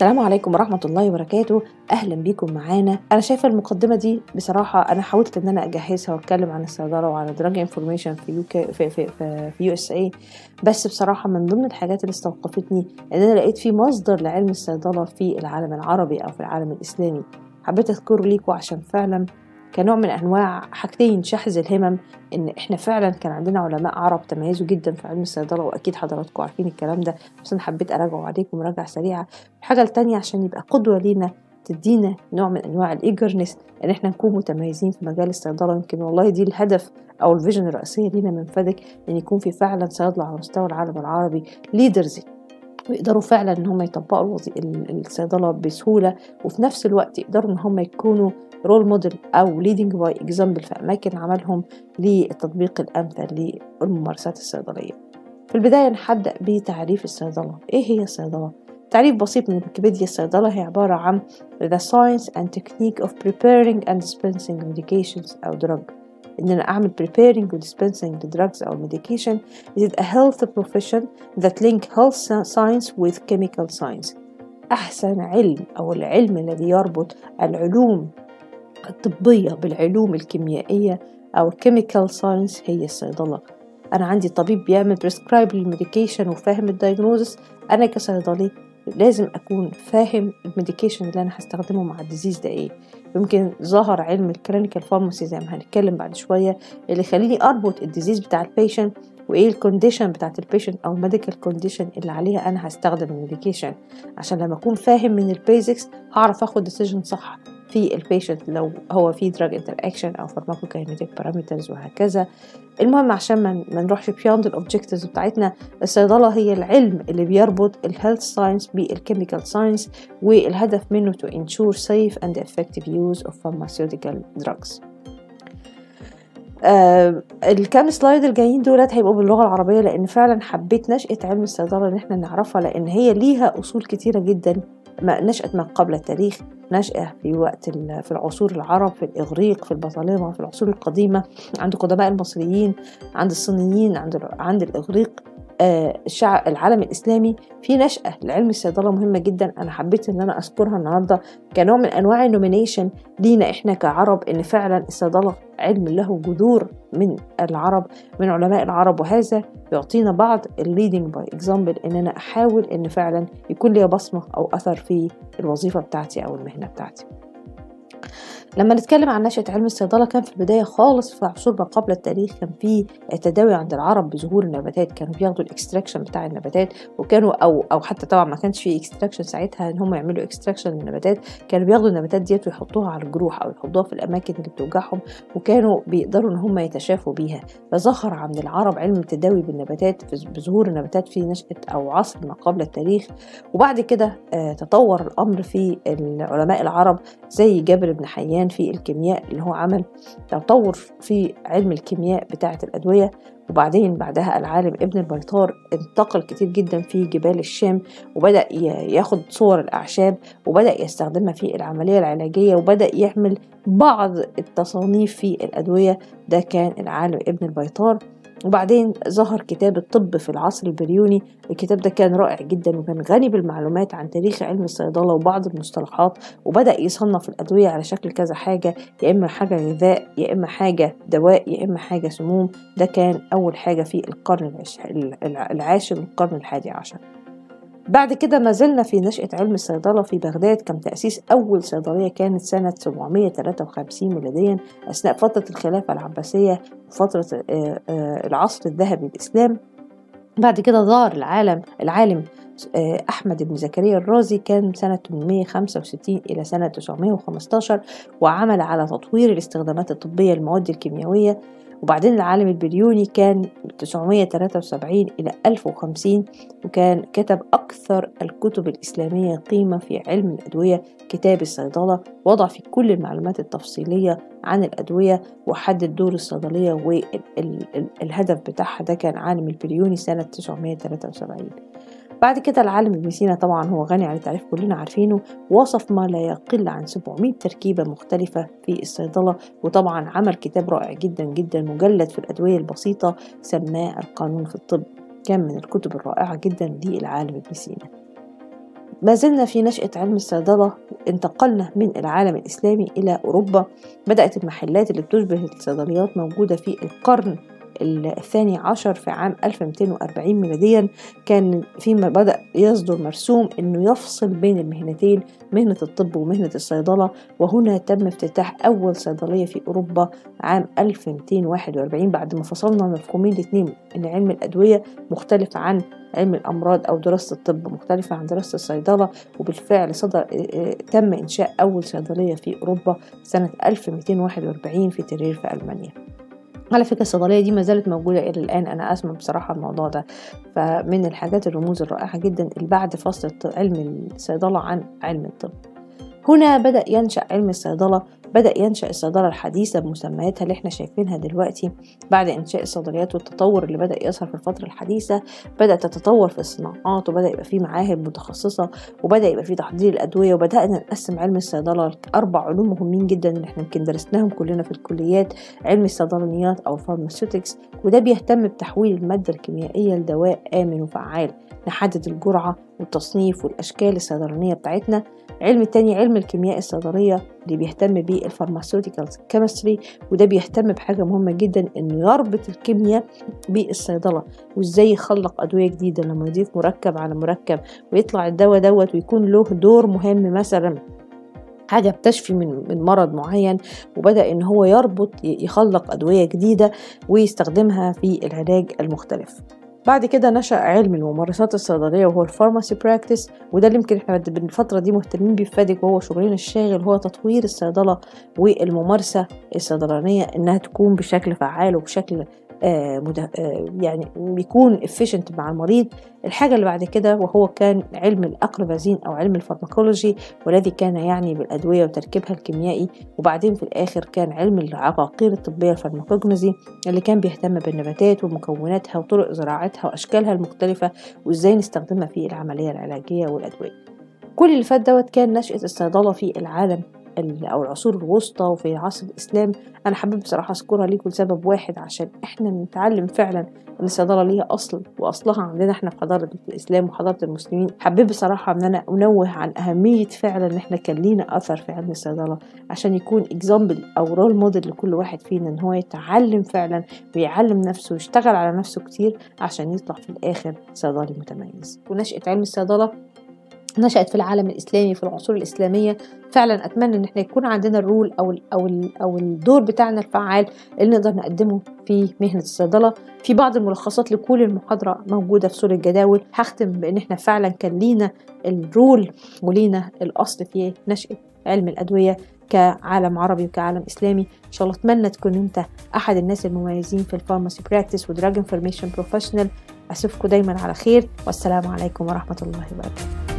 السلام عليكم ورحمة الله وبركاته. أهلا بيكم معانا. أنا شايفة المقدمة دي بصراحة أنا حاولت إن أنا أجهزها وأتكلم عن الصيدلة وعن drug information في يو في في في, في USA بس بصراحة من ضمن الحاجات اللي استوقفتني إن أنا لقيت في مصدر لعلم الصيدلة في العالم العربي أو في العالم الإسلامي. حبيت أذكره ليكم عشان فعلا كنوع من أنواع حاجتين شحذ الهمم إن إحنا فعلا كان عندنا علماء عرب تميزوا جدا في علم الصيدلة وأكيد حضراتكم عارفين الكلام ده بس أنا حبيت أراجعه عليكم مراجعة سريعة. الحاجة التانية عشان يبقى قدوة لينا تدينا نوع من أنواع ال eagerness إن إحنا نكون متميزين في مجال الصيدلة. يمكن والله دي الهدف أو ال vision الرئيسية لينا من فدك إن يكون في فعلا صيادلة على مستوى العالم العربي leaders ويقدروا فعلا إن هم يطبقوا الوظي... الصيدلة بسهولة وفي نفس الوقت يقدروا إن هم يكونوا role model أو leading by example في أماكن عملهم للتطبيق الأمثل للممارسات الصيدلية. في البداية نبدا بتعريف الصيدلة. إيه هي الصيدلة؟ تعريف بسيط من ويكيبيديا. الصيدلة هي عبارة عن the science and technique of preparing and dispensing medications أو drug. إن أنا أعمل preparing و dispensing the drugs أو medication is it a health profession that link health science with chemical science. أحسن علم أو العلم الذي يربط العلوم الطبية بالعلوم الكيميائية أو chemical science هي الصيدلة. أنا عندي طبيب بيعمل prescribe لل medication وفاهم ال diagnosis أنا كصيدلي لازم أكون فاهم ال medication اللي أنا هستخدمه مع ال disease ده إيه. يمكن ظهر علم ال clinical pharmacy زي ما هنتكلم بعد شوية اللي يخليني أربط ال disease بتاع ال patient وإيه ال condition بتاعت ال patient أو ال medical condition اللي عليها أنا هستخدم ال medication عشان لما أكون فاهم من ال basics هعرف آخد decision صح. في ال patient لو هو في drug interaction أو pharmacokinetic parameters وهكذا. المهم عشان ما نروحش beyond ال objectives بتاعتنا الصيدلة هي العلم اللي بيربط ال health science بال chemical science والهدف منه to ensure safe and effective use of pharmaceutical drugs. آه الكام slide الجايين دولت هيبقوا باللغة العربية لأن فعلا حبيت نشأة علم الصيدلة ان إحنا نعرفها لأن هي ليها أصول كتيرة جدا نشأت ما قبل التاريخ نشأة في وقت في العصور العرب في الإغريق في البطالمة في العصور القديمة عند قدماء المصريين عند الصينيين عند عند الإغريق. الشعب العالم الإسلامي في نشأة. لعلم الصيدلة مهمة جدا. أنا حبيت إن أنا أذكرها النهاردة كنوع من أنواع ال nomination لينا إحنا كعرب إن فعلا الصيدلة علم له جذور من العرب من علماء العرب. وهذا يعطينا بعض ال leading by example ان أنا أحاول إن فعلا يكون لي بصمة أو أثر في الوظيفة بتاعتي أو المهنة بتاعتي. لما نتكلم عن نشأة علم الصيدلة كان في البداية خالص في عصور ما قبل التاريخ كان في تداوي عند العرب بظهور النباتات. كانوا بياخدوا ال extraction بتاع النباتات وكانوا أو أو حتى طبعا ما كانش في extraction ساعتها إن هم يعملوا extraction للنباتات. كانوا بياخدوا النباتات ديت ويحطوها على الجروح أو يحطوها في الأماكن اللي بتوجعهم وكانوا بيقدروا إن هم يتشافوا بيها. فظهر عند العرب علم التداوي بالنباتات بظهور النباتات في نشأة أو عصر ما قبل التاريخ. وبعد كده آه تطور الأمر في العلماء العرب زي جابر بن حيان في الكيمياء اللي هو عمل تطور في علم الكيمياء بتاعة الأدوية. وبعدين بعدها العالم ابن البيطار انتقل كتير جدا في جبال الشام وبدأ ياخد صور الأعشاب وبدأ يستخدمها في العملية العلاجية وبدأ يعمل بعض التصانيف في الأدوية. ده كان العالم ابن البيطار. وبعدين ظهر كتاب الطب في العصر البريوني. الكتاب ده كان رائع جدا وكان غني بالمعلومات عن تاريخ علم الصيدلة وبعض المصطلحات وبدأ يصنف الأدوية على شكل كذا حاجة يا إما حاجة غذاء يا إما حاجة دواء يا إما حاجة سموم. ده كان أول حاجة في القرن العاشر القرن الحادي عشر. بعد كده ما زلنا في نشأة علم الصيدلة في بغداد كان تأسيس أول صيدلية كانت سنة 753 ميلاديا أثناء فترة الخلافة العباسية وفترة العصر الذهبي للإسلام بعد كده ظهر العالم العالم أحمد بن زكريا الرازي كان سنة 865 إلى سنة 915 وعمل على تطوير الاستخدامات الطبية للمواد الكيميائية. وبعدين العالم البريوني كان 973 إلى 1050 وكان كتب أكثر الكتب الإسلامية قيمة في علم الأدوية. كتاب الصيدلة وضع فيه كل المعلومات التفصيلية عن الأدوية وحدد دور الصيدلية والهدف بتاعها ده كان عالم البريوني سنة 973 بعد كده العالم ابن سينا طبعا هو غني عن التعريف كلنا عارفينه وصف ما لا يقل عن 700 تركيبة مختلفة في الصيدلة وطبعا عمل كتاب رائع جدا جدا مجلد في الأدوية البسيطة سماه القانون في الطب كان من الكتب الرائعة جدا للعالم ابن سينا. ما زلنا في نشأة علم الصيدلة انتقلنا من العالم الإسلامي إلى أوروبا بدأت المحلات اللي بتشبه الصيدليات موجودة في القرن الثاني عشر في عام 1240 ميلاديا كان فيما بدأ يصدر مرسوم أنه يفصل بين المهنتين مهنة الطب ومهنة الصيدلة وهنا تم افتتاح أول صيدلية في أوروبا عام 1241 بعد ما فصلنا مفهومين الاثنين أن علم الأدوية مختلف عن علم الأمراض أو دراسة الطب مختلفة عن دراسة الصيدلة وبالفعل صدر تم إنشاء أول صيدلية في أوروبا سنة 1241 في ترير في ألمانيا. على فكرة الصيدلية دي ما زالت موجودة إلى الآن. أنا أسمع بصراحة الموضوع ده. فمن الحاجات الرموز الرائعة جدا بعد فصل علم الصيدلة عن علم الطب. هنا بدأ ينشأ علم الصيدلة بدأ ينشأ الصيدلة الحديثة بمسمياتها اللي إحنا شايفينها دلوقتي. بعد إنشاء الصيدليات والتطور اللي بدأ يظهر في الفترة الحديثة بدأت تتطور في الصناعات وبدأ يبقى في معاهد متخصصة وبدأ يبقى في تحضير الأدوية وبدأنا نقسم علم الصيدلة لأربع علوم مهمين جدا اللي إحنا يمكن درسناهم كلنا في الكليات علم الصيدلانيات أو ال pharmaceutics وده بيهتم بتحويل المادة الكيميائية لدواء آمن وفعال نحدد الجرعة والتصنيف والأشكال الصيدلانية بتاعتنا. علم التاني علم الكيمياء الصيدلية اللي بيهتم بال pharmaceutical chemistry وده بيهتم بحاجة مهمة جدا انه يربط الكيمياء بالصيدلة وإزاي يخلق أدوية جديدة لما يضيف مركب على مركب ويطلع الدواء دوت ويكون له دور مهم مثلا. حاجة بتشفي من من مرض معين وبدأ إن هو يربط يخلق أدوية جديدة ويستخدمها في العلاج المختلف. بعد كده نشأ علم الممارسات الصيدلية وهو ال pharmacy practice وده اللي يمكن إحنا بالفترة دي مهتمين بيه بفادك وهو شغلنا الشاغل هو تطوير الصيدلة والممارسة الصيدلانية إنها تكون بشكل فعال وبشكل يعني بيكون efficient مع المريض. الحاجة اللي بعد كده وهو كان علم الأقرباذين أو علم ال pharmacology والذي كان يعني بالأدوية وتركيبها الكيميائي وبعدين في الآخر كان علم العقاقير الطبية ال pharmacognosy اللي كان بيهتم بالنباتات ومكوناتها وطرق زراعتها وأشكالها المختلفة وإزاي نستخدمها في العملية العلاجية والأدوية. كل اللي فات دوت كان نشأة الصيدلة في العالم. أو العصور الوسطى وفي عصر الإسلام. أنا حابب بصراحة اذكرها ليكم لسبب واحد عشان إحنا نتعلم فعلا إن الصيدلة ليها أصل وأصلها عندنا إحنا في حضارة الإسلام وحضارة المسلمين. حابب بصراحة إن أنا أنوه عن أهمية فعلا إن إحنا كان لينا أثر في علم الصيدلة عشان يكون example أو role model لكل واحد فينا إن هو يتعلم فعلا ويعلم نفسه ويشتغل على نفسه كتير عشان يطلع في الآخر صيدلي متميز. ونشأة علم الصيدلة نشأت في العالم الإسلامي في العصور الإسلامية. فعلا أتمنى إن إحنا يكون عندنا ال role أو ال أو ال أو الدور بتاعنا الفعال اللي نقدر نقدمه في مهنة الصيدلة. في بعض الملخصات لكل المحاضرة موجودة في صورة جداول. هختم بإن إحنا فعلا كان لينا ال role ولينا الأصل في نشأة علم الأدوية كعالم عربي وكعالم إسلامي. إن شاء الله أتمنى تكون أنت أحد الناس المميزين في ال pharmacy practice و drug information professional أشوفكم دايما على خير. والسلام عليكم ورحمة الله وبركاته.